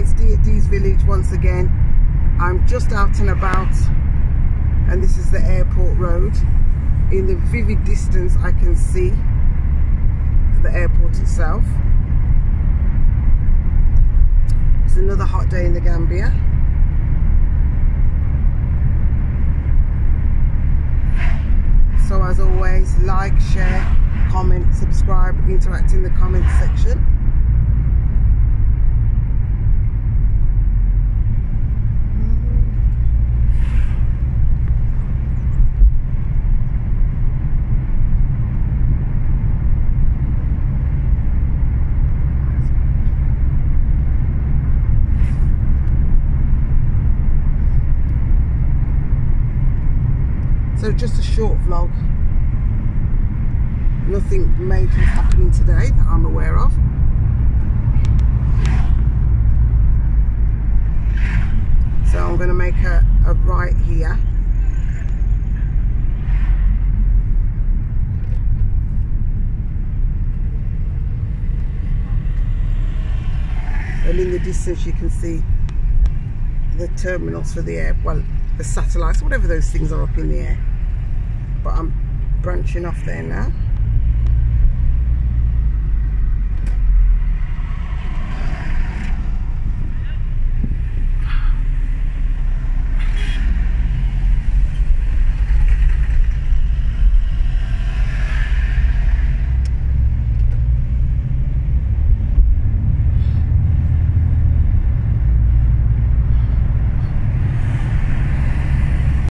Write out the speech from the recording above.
it's Dee's Village once again. I'm just out and about and this is the airport road. In the vivid distance I can see the airport itself. It's another hot day in the Gambia. So as always, like, share, comment, subscribe, interact in the comment section. So just a short vlog. Nothing major happening today that I'm aware of. So I'm going to make a, a right here. And in the distance you can see the terminals for the air, well the satellites, whatever those things are up in the air. But I'm branching off there now.